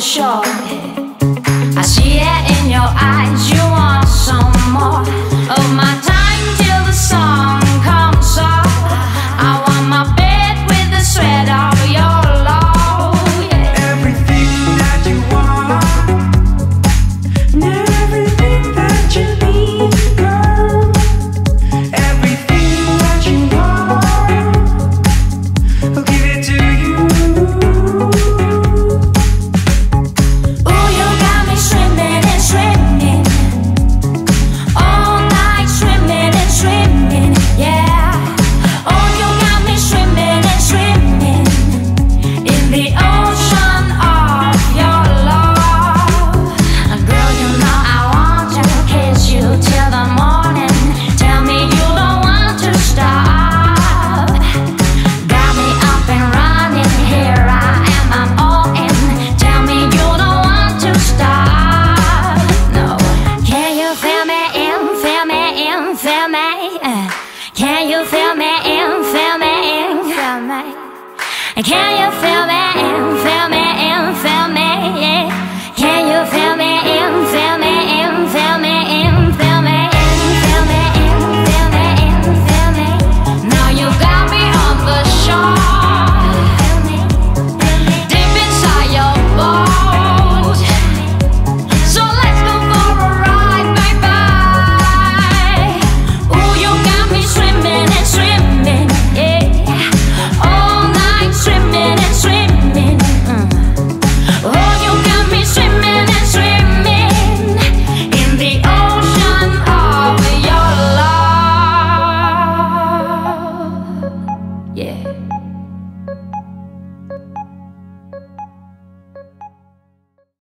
shock you feel me in, feel me in? Feel me. Can you feel me?